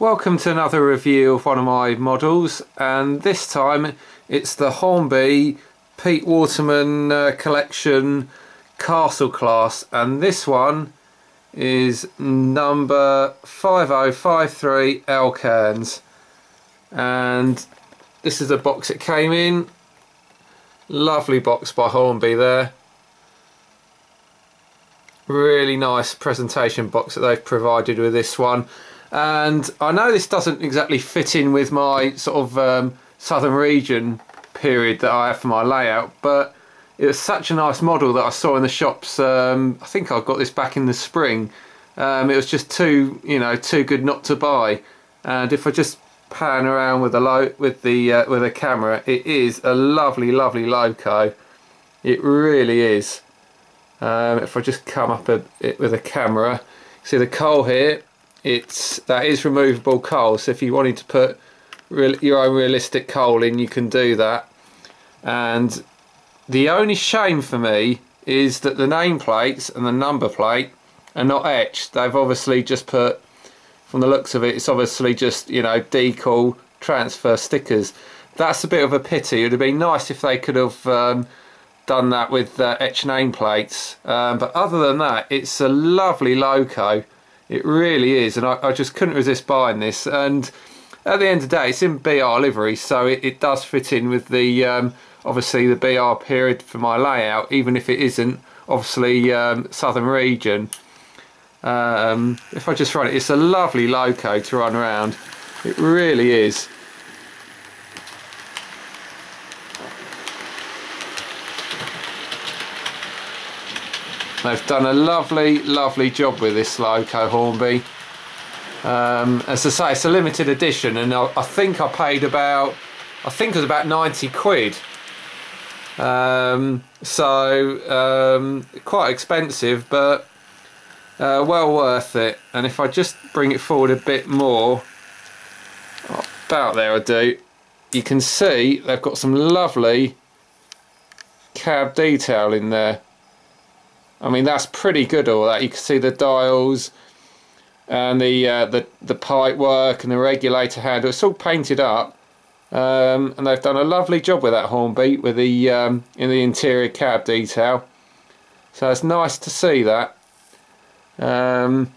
Welcome to another review of one of my models and this time it's the Hornby Pete Waterman uh, collection castle class and this one is number 5053 Earl and this is the box it came in. Lovely box by Hornby there. Really nice presentation box that they've provided with this one and I know this doesn't exactly fit in with my sort of um, southern region period that I have for my layout but it was such a nice model that I saw in the shops um, I think I got this back in the spring. Um, it was just too you know too good not to buy. And if I just pan around with the low with the uh, with a camera it is a lovely lovely loco. It really is. Um, if I just come up a, it with a camera see the coal here it's that is removable coal so if you wanted to put real, your own realistic coal in you can do that. And the only shame for me is that the nameplates and the number plate are not etched. They've obviously just put from the looks of it it's obviously just you know decal transfer stickers. That's a bit of a pity. It would have been nice if they could have um, done that with uh, etched nameplates. Um, but other than that it's a lovely loco it really is, and I, I, just couldn't resist buying this. And at the end of the day, it's in BR livery, so it, it does fit in with the um, obviously the BR period for my layout, even if it isn't obviously um, southern region. Um, if I just run it, it's a lovely loco to run around. It really is. They've done a lovely, lovely job with this Loco Hornby. Um, as I say, it's a limited edition, and I, I, think I paid about, I think it was about 90 quid. Um, so, um, quite expensive, but uh, well worth it. And if I just bring it forward a bit more, about there I do, you can see they've got some lovely cab detail in there. I mean that's pretty good all that. You can see the dials and the uh, the the pipe work and the regulator handle. It's all painted up um, and they've done a lovely job with that Hornby with the um, in the interior cab detail. So it's nice to see that. Um,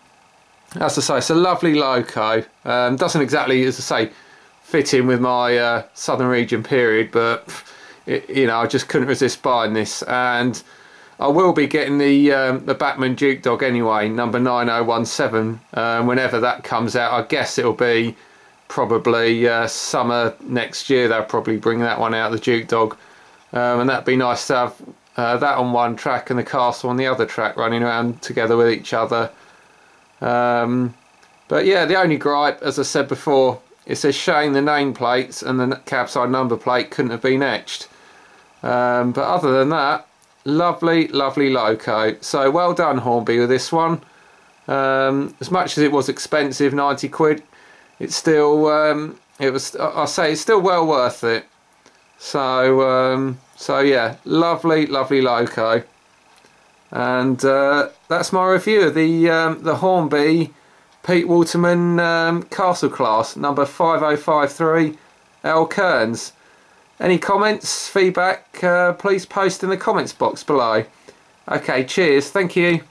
as I say it's a lovely loco. Um, doesn't exactly as I say fit in with my uh, southern region period but it, you know I just couldn't resist buying this. And I will be getting the um, the Bachmann Duke Dog anyway, number 9017, um, whenever that comes out. I guess it'll be probably uh, summer next year. They'll probably bring that one out, the Duke Dog, um, and that'd be nice to have uh, that on one track and the castle on the other track, running around together with each other. Um, but yeah, the only gripe, as I said before, it's a shame the nameplates and the cabside number plate couldn't have been etched. Um, but other than that, lovely lovely loco. So well done Hornby with this one. Um, as much as it was expensive 90 quid it's still um, it was I'll say it's still well worth it. So um, so yeah lovely lovely loco. And uh, that's my review of the um, the Hornby Pete Waterman um, Castle class number 5053 Earl Cairns any comments, feedback, uh, please post in the comments box below. Okay, cheers. Thank you.